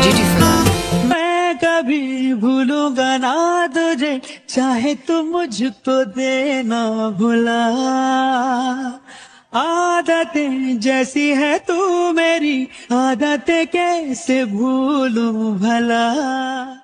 would you मैं कभी भूलूँगा ना तुझे, चाहे तू मुझको देना भुला। आदतें जैसी है तू मेरी, आदतें कैसे भूलूं भला?